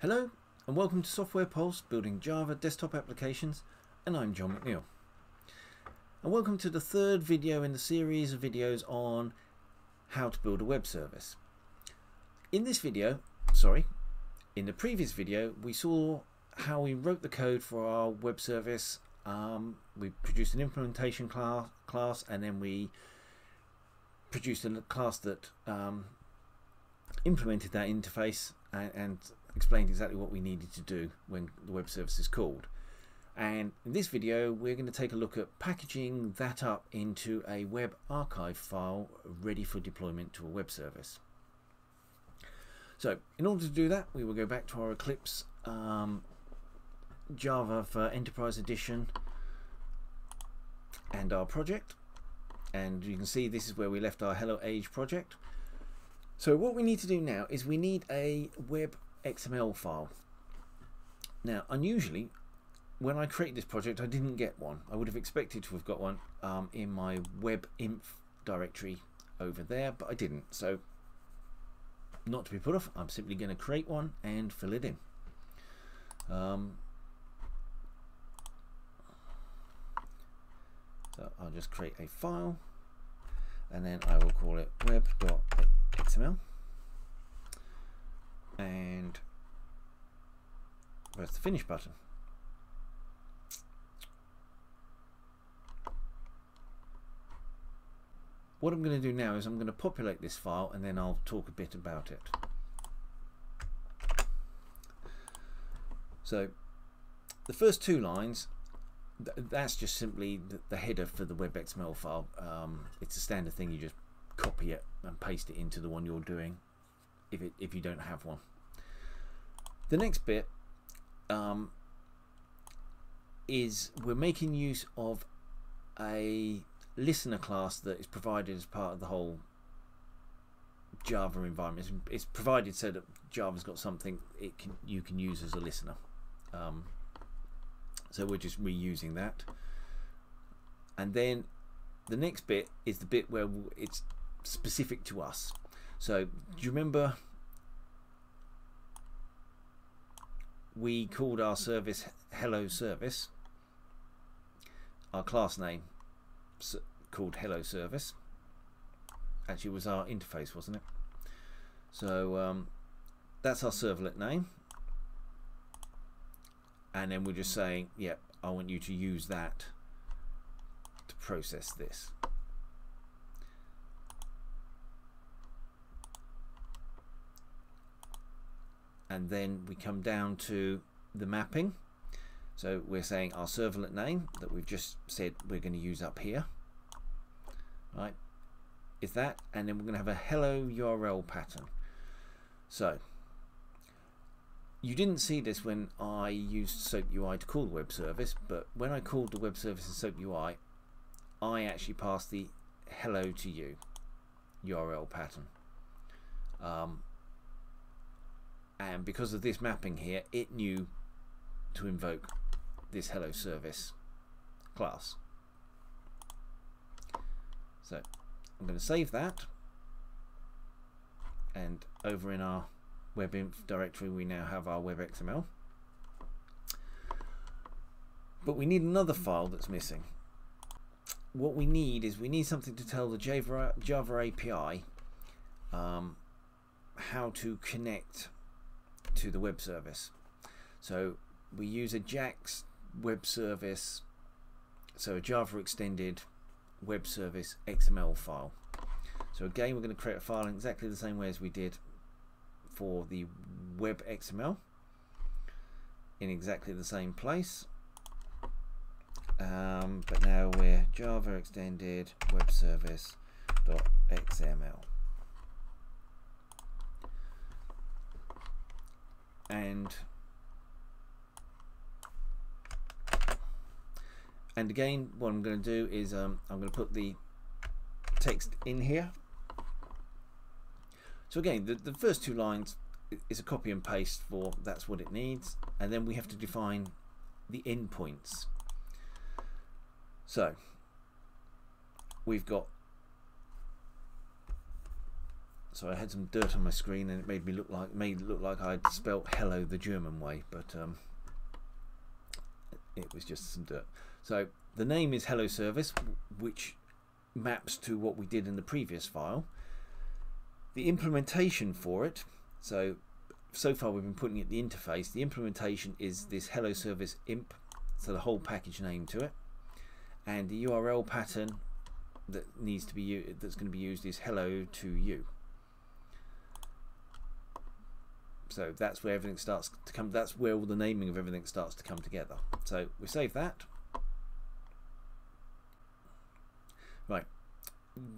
Hello and welcome to Software Pulse building Java desktop applications and I'm John McNeil. And welcome to the third video in the series of videos on how to build a web service. In this video, sorry, in the previous video we saw how we wrote the code for our web service. Um, we produced an implementation class, class and then we produced a class that um, implemented that interface and, and explained exactly what we needed to do when the web service is called. And in this video, we're going to take a look at packaging that up into a web archive file ready for deployment to a web service. So in order to do that, we will go back to our Eclipse um, Java for Enterprise Edition and our project. And you can see this is where we left our Hello Age project. So what we need to do now is we need a web XML file. Now, unusually, when I created this project, I didn't get one. I would have expected to have got one um, in my WEB-INF directory over there, but I didn't. So, not to be put off, I'm simply going to create one and fill it in. Um, so I'll just create a file and then I will call it web.xml and where's the finish button? What I'm going to do now is I'm going to populate this file and then I'll talk a bit about it. So the first two lines that's just simply the, header for the WebXML file. Um, it's a standard thing. You just copy it and paste it into the one you're doing if, it, if you don't have one. The next bit um, is we're making use of a listener class that is provided as part of the whole Java environment. It's, provided so that Java's got something it can you can use as a listener. Um, so we're just reusing that. And then the next bit is the bit where it's specific to us. So do you remember we called our service hello service? Our class name called hello service. Actually was our interface wasn't it? So um, that's our servlet name. And then we're just saying yep I want you to use that to process this and then we come down to the mapping. So we're saying our servlet name that we've just said we're going to use up here right? Is that and then we're going to have a hello URL pattern. So you didn't see this when I used SOAP UI to call the web service but when I called the web service in SOAP UI I actually passed the hello to you URL pattern. Um, and because of this mapping here it knew to invoke this hello service class. So I'm going to save that. And over in our WEB-INF directory we now have our webxml. But we need another file that's missing. What we need is we need something to tell the Java, Java API um, how to connect to the web service. So we use a JAX web service, so a Java extended web service XML file. So again, we're going to create a file in exactly the same way as we did for the web XML in exactly the same place. Um, but now we're Java extended web service dot .xml. and and again what I'm going to do is um, I'm going to put the text in here. So again the, the first two lines is a copy and paste for that's what it needs. And then we have to define the endpoints. So we've got So I had some dirt on my screen, and it made me look like made look like I'd spelt "hello" the German way, but um, it was just some dirt. So the name is Hello Service, which maps to what we did in the previous file. The implementation for it, so so far we've been putting it the interface. The implementation is this Hello Service imp, so the whole package name to it, and the URL pattern that needs to be that's going to be used is hello to you. So that's where everything starts to come. That's where all the naming of everything starts to come together. So we save that. Right.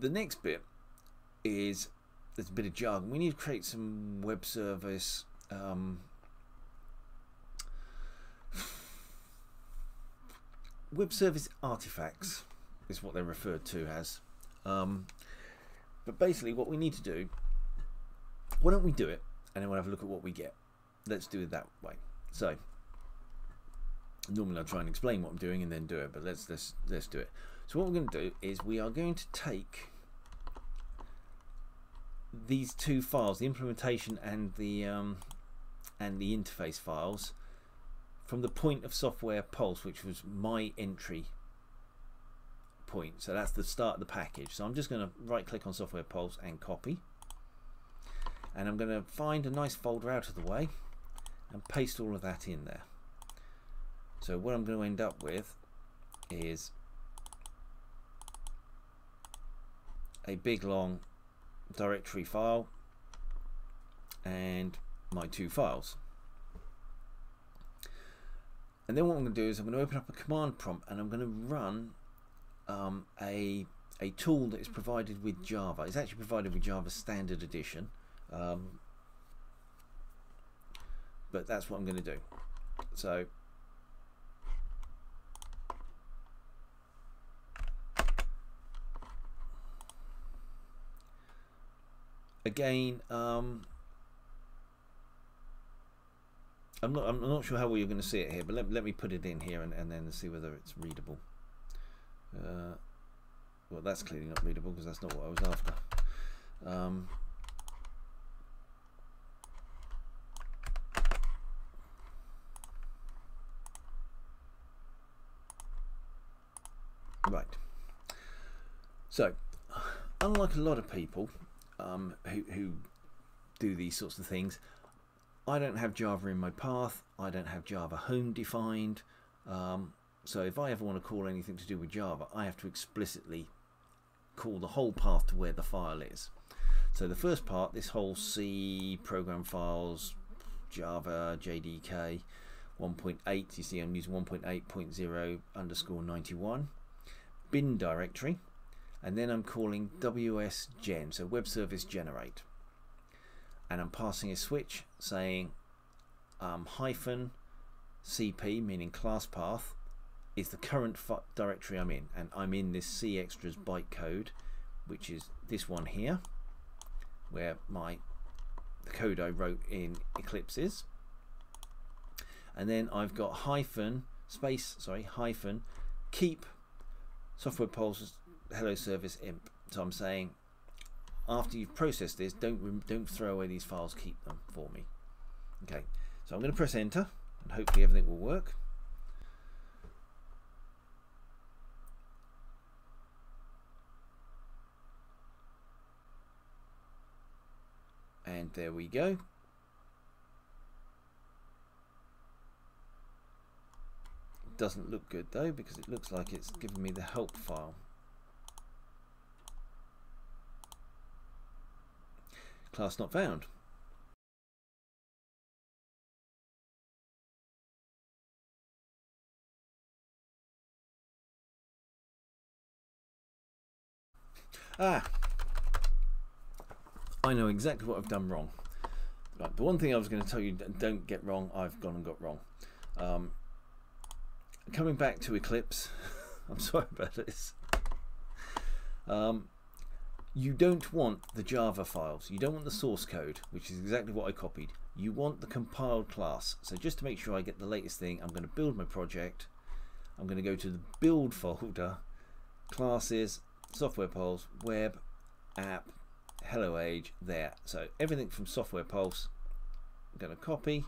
The next bit is there's a bit of jargon. We need to create some web service. Um, web service artifacts is what they're referred to as. Um, but basically, what we need to do, why don't we do it and then we'll have a look at what we get. Let's do it that way. So, normally I'll try and explain what I'm doing and then do it, but let's let's let's do it. So what we're going to do is we are going to take these two files, the implementation and the um, and the interface files, from the point of software pulse, which was my entry point. So that's the start of the package. So I'm just going to right click on software pulse and copy. And I'm going to find a nice folder out of the way and paste all of that in there. So what I'm going to end up with is a big long directory file and my two files. And then what I'm going to do is I'm going to open up a command prompt and I'm going to run um, a, a tool that is provided with Java. It's actually provided with Java Standard Edition. Um, but that's what I'm going to do. So again, um, I'm not I'm not sure how well you're going to see it here, but let, let me put it in here and, and then see whether it's readable. Uh, well, that's clearly not readable because that's not what I was after. Um, right. So, unlike a lot of people um, who, who do these sorts of things, I don't have Java in my path. I don't have Java home defined. Um, so if I ever want to call anything to do with Java, I have to explicitly call the whole path to where the file is. So the first part, this whole C program files, Java, JDK, 1.8, you see I'm using 1.8.0 underscore 91, bin directory, and then I'm calling wsgen, so web service generate. And I'm passing a switch saying um, hyphen cp, meaning class path, is the current directory I'm in and I'm in this C extras bytecode which is this one here where my the code I wrote in Eclipse is and then I've got hyphen space sorry hyphen keep software pulse hello service imp. So I'm saying after you've processed this don't don't throw away these files keep them for me. Okay so I'm going to press enter and hopefully everything will work. And there we go doesn't look good though because it looks like it's giving me the help file class not found ah I know exactly what I've done wrong. Right, the one thing I was going to tell you don't get wrong, I've gone and got wrong. Um, coming back to Eclipse, I'm sorry about this. Um, you don't want the Java files. You don't want the source code, which is exactly what I copied. You want the compiled class. So just to make sure I get the latest thing, I'm going to build my project. I'm going to go to the build folder, classes, software pulse, web, app, hello age there. So everything from Software Pulse, I'm going to copy.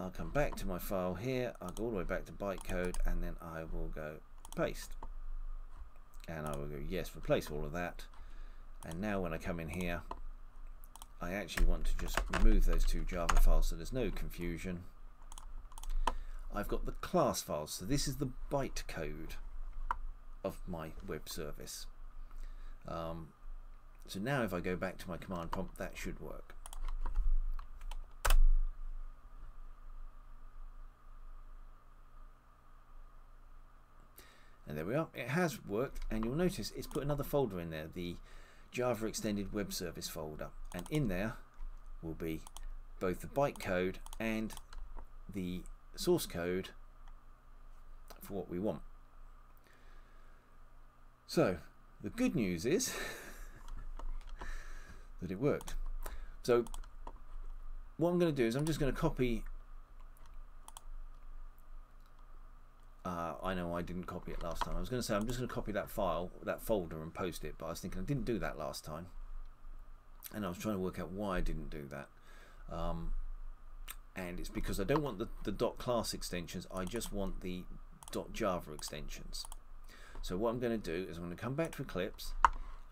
I'll come back to my file here, I'll go all the way back to bytecode and then I will go paste. And I will go yes, replace all of that. And now when I come in here, I actually want to just remove those two Java files so there's no confusion. I've got the class files, so this is the bytecode of my web service. Um, so now if I go back to my command prompt, that should work. And there we are. It has worked, and you'll notice it's put another folder in there, the Java Extended Web Service folder. And in there will be both the bytecode and the source code for what we want. So the good news is that it worked. So what I'm going to do is I'm just going to copy uh, I know I didn't copy it last time. I was going to say I'm just going to copy that file, that folder and post it, but I was thinking I didn't do that last time. And I was trying to work out why I didn't do that. Um, and it's because I don't want the, the .class extensions, I just want the .java extensions. So what I'm going to do is I'm going to come back to Eclipse,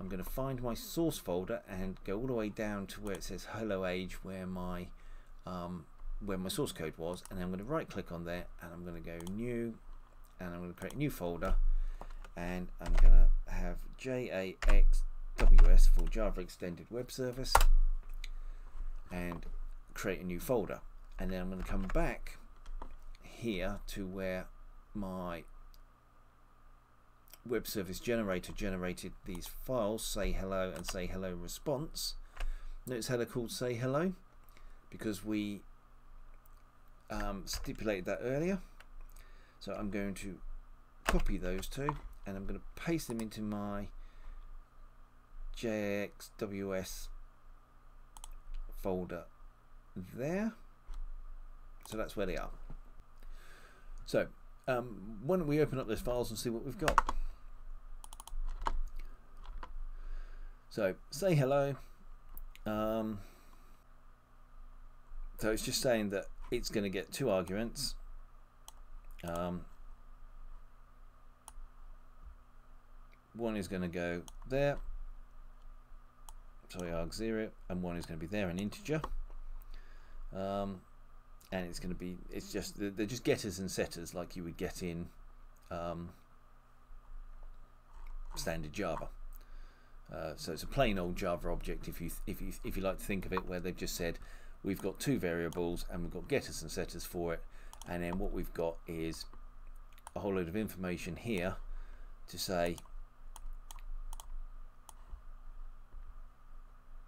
I'm going to find my source folder and go all the way down to where it says hello age where my um, where my source code was and I'm going to right click on there and I'm going to go new and I'm going to create a new folder and I'm going to have JAXWS for Java Extended Web Service and create a new folder. And then I'm going to come back here to where my web service generator generated these files say hello and say hello response. Notice how they're called say hello because we um, stipulated that earlier so I'm going to copy those two and I'm going to paste them into my JXWS folder there. So that's where they are. So um, why don't we open up those files and see what we've got. So say hello. Um, so it's just saying that it's going to get two arguments um, one is going to go there, sorry arg0, and one is going to be there, an integer. Um, and it's going to be, it's just, they're just getters and setters like you would get in um, standard Java. Uh, so it's a plain old Java object if you if you if you like to think of it where they've just said we've got two variables and we've got getters and setters for it and then what we've got is a whole load of information here to say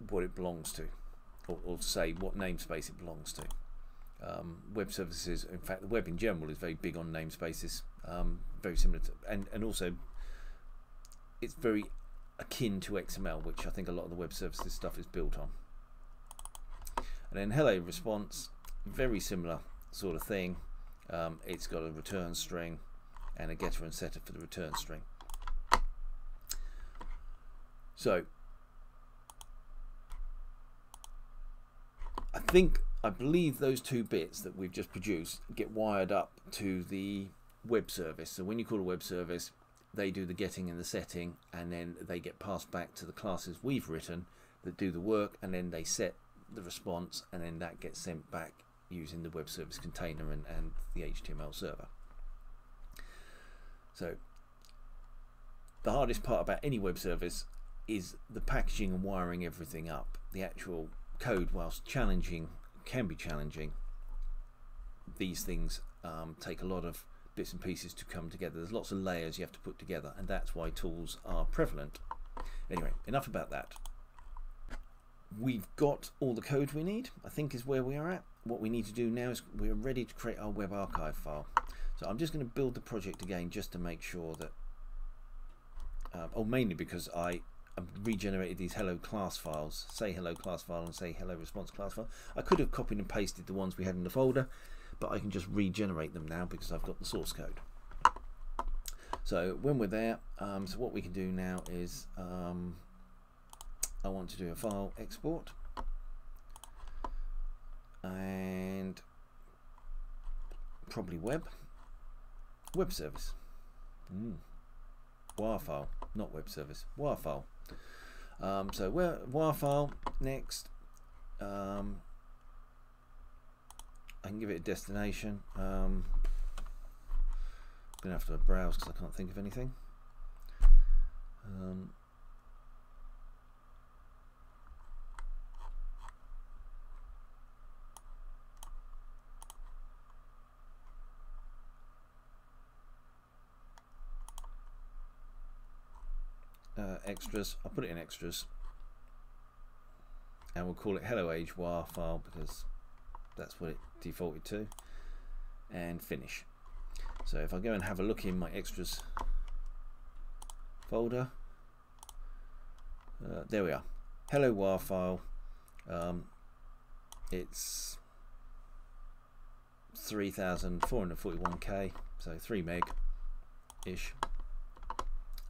what it belongs to or, or say what namespace it belongs to. Um, web services in fact the web in general is very big on namespaces um, very similar to and, and also it's very akin to XML which I think a lot of the web services stuff is built on. And then hello response very similar sort of thing um, it's got a return string and a getter and setter for the return string. So I think I believe those two bits that we've just produced get wired up to the web service. So when you call a web service, they do the getting and the setting, and then they get passed back to the classes we've written that do the work, and then they set the response, and then that gets sent back using the web service container and, and the HTML server. So the hardest part about any web service is the packaging and wiring everything up. The actual code, whilst challenging, can be challenging. These things um, take a lot of bits and pieces to come together. There's lots of layers you have to put together, and that's why tools are prevalent. Anyway, enough about that. We've got all the code we need, I think is where we are at what we need to do now is we're ready to create our web archive file. So I'm just going to build the project again just to make sure that, uh, oh mainly because I regenerated these hello class files, say hello class file and say hello response class file. I could have copied and pasted the ones we had in the folder, but I can just regenerate them now because I've got the source code. So when we're there, um, so what we can do now is um, I want to do a file export and probably web. Web service. Mm. WAR file not web service. WAR file um, so where WAR file next. Um, I can give it a destination. Um, I'm gonna have to browse because I can't think of anything. Um, uh, extras. I'll put it in extras. And we'll call it hello age file because that's what it defaulted to. And finish. So if I go and have a look in my extras folder, uh, there we are. Hello file. Um, it's 3,441k, so 3 meg ish.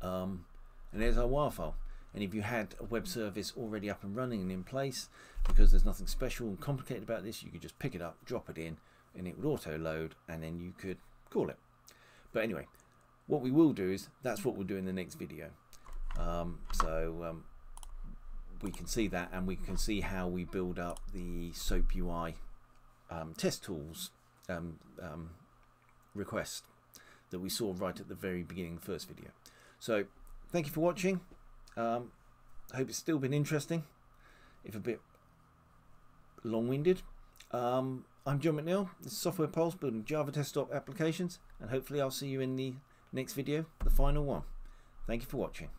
Um, and there's our WAR file. And if you had a web service already up and running and in place, because there's nothing special and complicated about this, you could just pick it up, drop it in, and it would auto load, and then you could call it. But anyway, what we will do is that's what we'll do in the next video. Um, so um, we can see that, and we can see how we build up the SOAP UI um, test tools um, um, request that we saw right at the very beginning first video. So thank you for watching. Um, I hope it's still been interesting, if a bit long-winded. Um, I'm John McNeil, this is Software Pulse building Java desktop applications, and hopefully I'll see you in the next video, the final one. Thank you for watching.